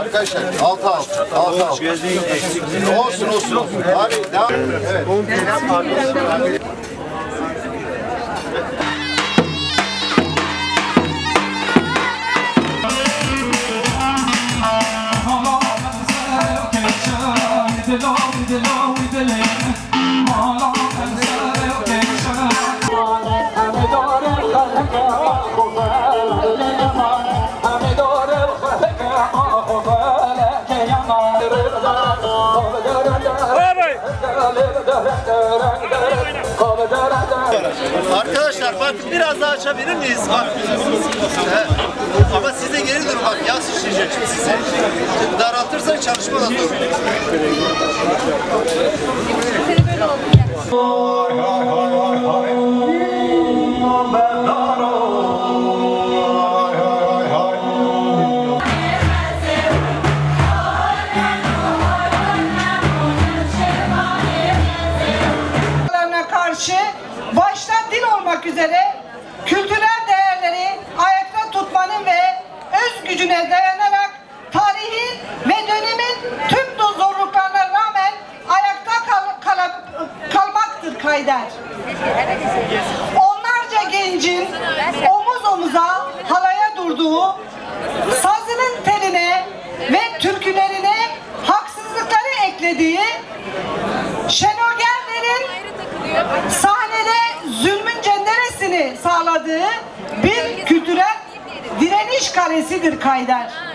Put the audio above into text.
Arkadaşlar altı altı. Altı altı. Olsun olsun. Hadi devam. Evet. Arkadaşlar bak biraz daha açabilir miyiz? Bak. Ama siz de geri durun bak yaz şişecek şimdi size. Daraltırsan çalışma da. Larına dil olmak üzere kültürel değerleri ayakta tutmanın ve öz gücüne dayanarak tarihin ve dönemin tüm zorluklarına rağmen ayakta kal- kala- kalmaktır kayder. Onlarca gencin omuz omuza halaya durduğu, sağladığı bir kültürel direniş kalesidir Kayder.